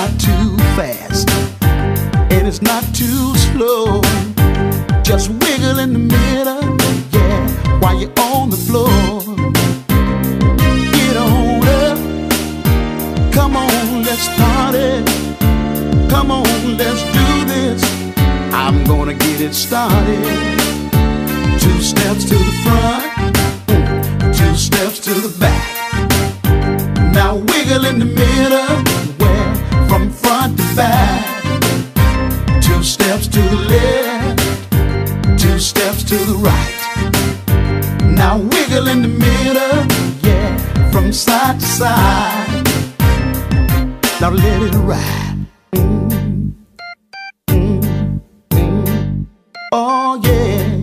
not too fast and it's not too slow. Just wiggle in the middle, yeah, while you're on the floor. Get on up, come on, let's party. Come on, let's do this. I'm gonna get it started. Two steps to the front, two steps to the back. Now wiggle in the middle, steps to the left, two steps to the right. Now wiggle in the middle, yeah, from side to side. Now let it ride. Mm, mm, mm. Oh yeah.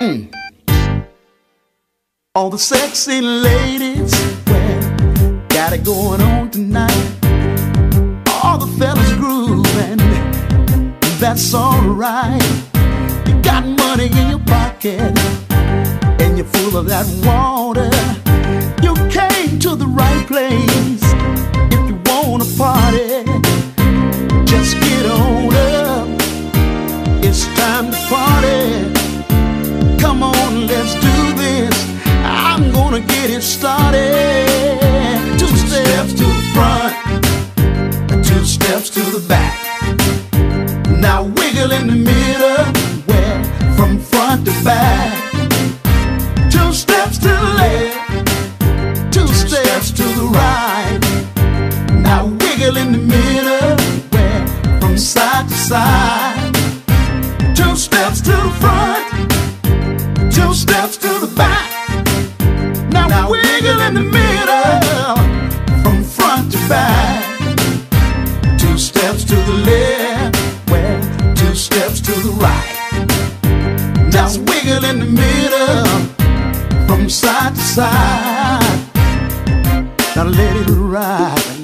Mm. All the sexy ladies, well, got it going on tonight. That's alright. You got money in your pocket, and you're full of that water. You came to the right place. If you wanna party, just get on up. It's time to party. Come on, let's do this. I'm gonna get it started. Two steps to the front, two steps to the back. Side to side. Two steps to the front, two steps to the back. Now, now wiggle in the middle, from front to back. Two steps to the left, well, two steps to the right. Now wiggle in the middle, from side to side. Now let it ride.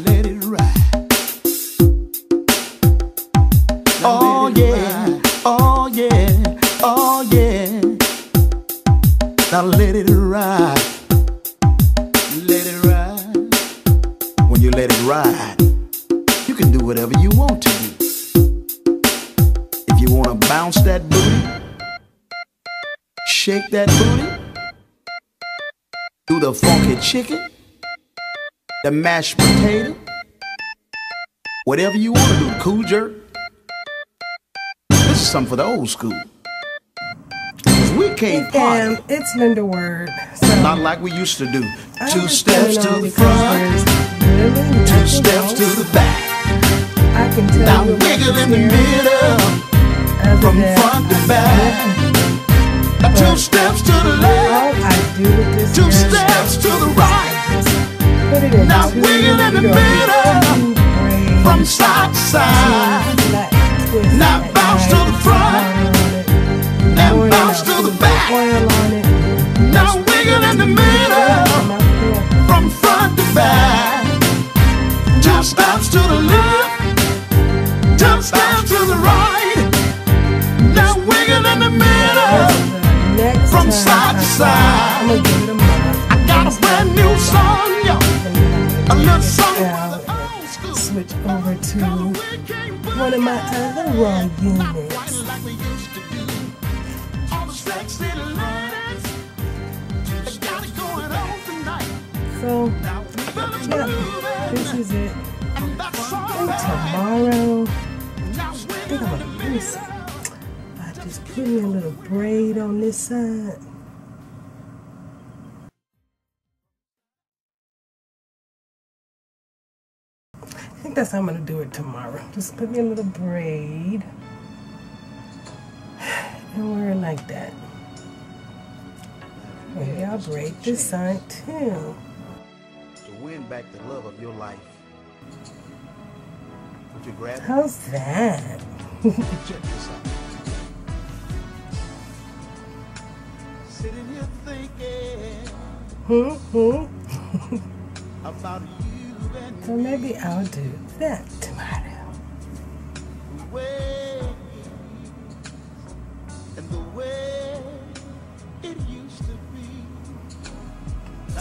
Now let it ride, let it ride. When you let it ride, you can do whatever you want to do. If you wanna bounce that booty, shake that booty, do the funky chicken, the mashed potato, whatever you wanna do, cool jerk. This is something for the old school. 'Cause we can't And party. it's Linda Word. So Not like we used to do. I Two steps to the front, really two steps to the back. I can tell Now you wiggle in the middle, other from front to back. Now Two steps to the left, I do this two steps to the right. it in Now wiggle in the middle, from side to side. Now Oil on it. Now wiggle in the middle, from front to back. Two steps to the left, two steps to the right. Now wiggle in the middle, from side to side. I'm gonna give it a month. I got a brand new song, yo. And then I'm A little song out for the old school. switch over to We can't put one of my other raw units. So, yeah, this is it. tomorrow, I think I'm gonna. I just put me a little braid on this side. I think that's how I'm gonna do it tomorrow. Just put me a little braid and wear it like that. Maybe I'll break this side too. to win back the love of your life. Would you grab? How's that? Check this out. Sitting here thinking Hmm, hmm. about you and So maybe I'll do that tomorrow.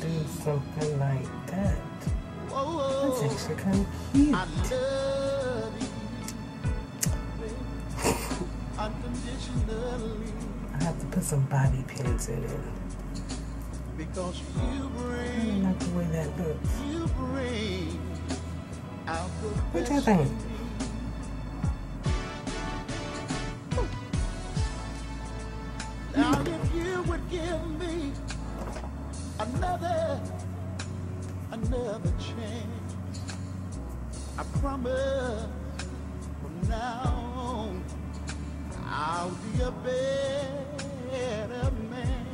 do something like that. That's actually kind of cute. I love you unconditionally I have to put some bobby pins in it. because you I bring, like the way that looks. you bring out the What you think? Hmm. Now if you would give me another, another chance, I promise from now on I'll be a better man.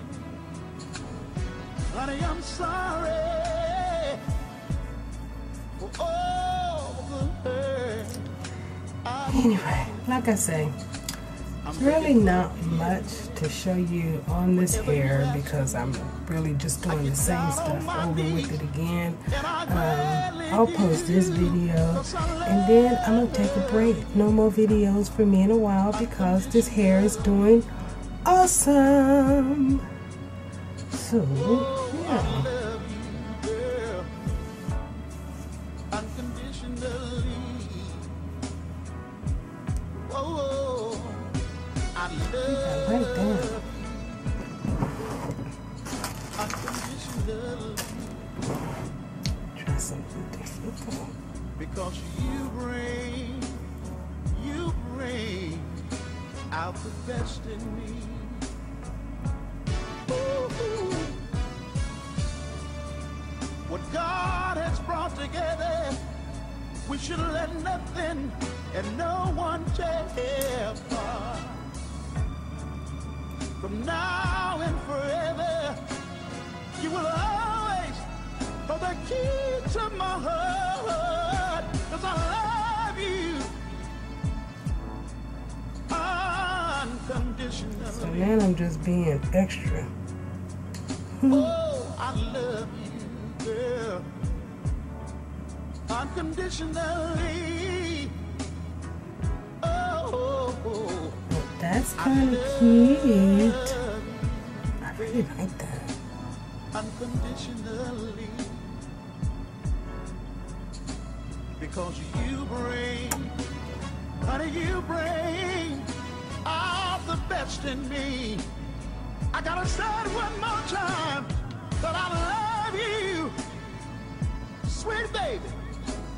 Honey, I'm sorry for all the hurt. Anyway, like I say, really not much to show you on this hair because I'm really just doing the same stuff over with it again. Um, I'll post this video and then I'm gonna take a break. No more videos for me in a while because this hair is doing awesome. So, yeah. Love Right there. Try something different. because you bring, you bring out the best in me. Ooh. What God has brought together, we should let nothing and no one tear apart. From now and forever, you will always hold the key to my heart. Cause I love you So unconditionally. now I'm just being extra. Oh, I love you, girl. Unconditionally. Oh, oh, oh. That's kind of cute. I really like that. unconditionally. Because you bring, honey, you bring all the best in me. I gotta say it one more time that I love you, sweet baby,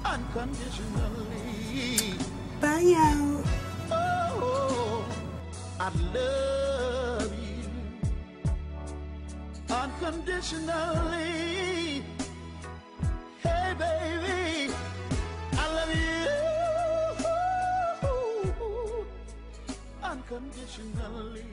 unconditionally. Bye, y'all. I love you unconditionally. Hey, baby, I love you unconditionally.